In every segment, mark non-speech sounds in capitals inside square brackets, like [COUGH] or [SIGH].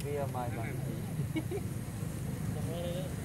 Kaya my bangki. [LAUGHS]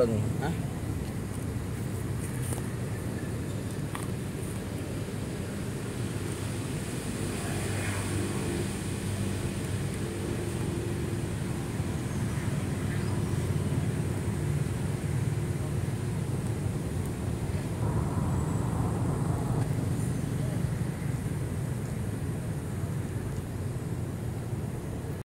老公。